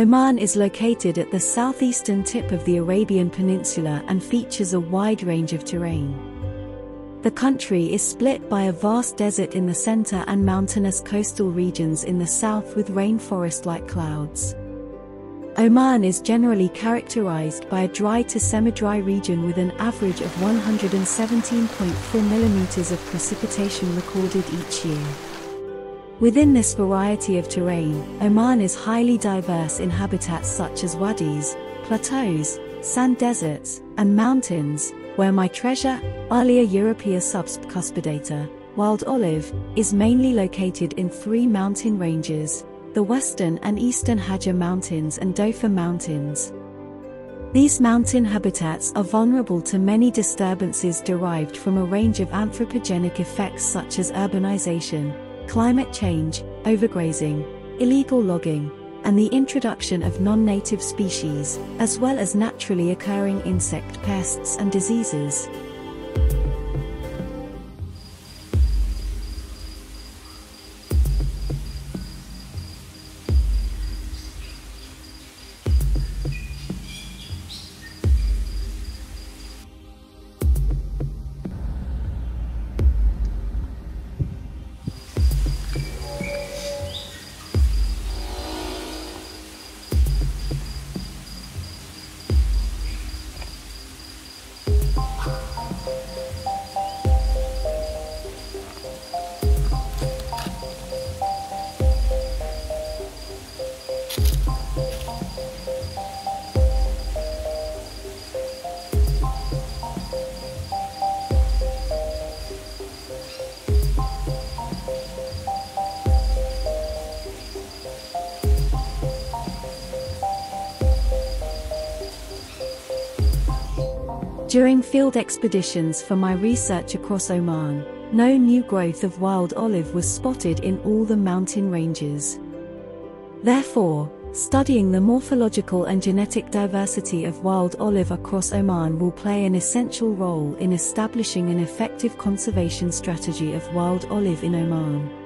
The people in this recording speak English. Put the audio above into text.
Oman is located at the southeastern tip of the Arabian Peninsula and features a wide range of terrain. The country is split by a vast desert in the center and mountainous coastal regions in the south with rainforest-like clouds. Oman is generally characterized by a dry to semi-dry region with an average of 117.4 mm of precipitation recorded each year. Within this variety of terrain, Oman is highly diverse in habitats such as wadis, plateaus, sand deserts, and mountains, where my treasure, Olea europaea subcuspidata, wild olive, is mainly located in three mountain ranges, the western and eastern Hajar Mountains and Dhofar Mountains. These mountain habitats are vulnerable to many disturbances derived from a range of anthropogenic effects such as urbanization, climate change, overgrazing, illegal logging, and the introduction of non-native species, as well as naturally occurring insect pests and diseases. During field expeditions for my research across Oman, no new growth of wild olive was spotted in all the mountain ranges. Therefore, studying the morphological and genetic diversity of wild olive across Oman will play an essential role in establishing an effective conservation strategy of wild olive in Oman.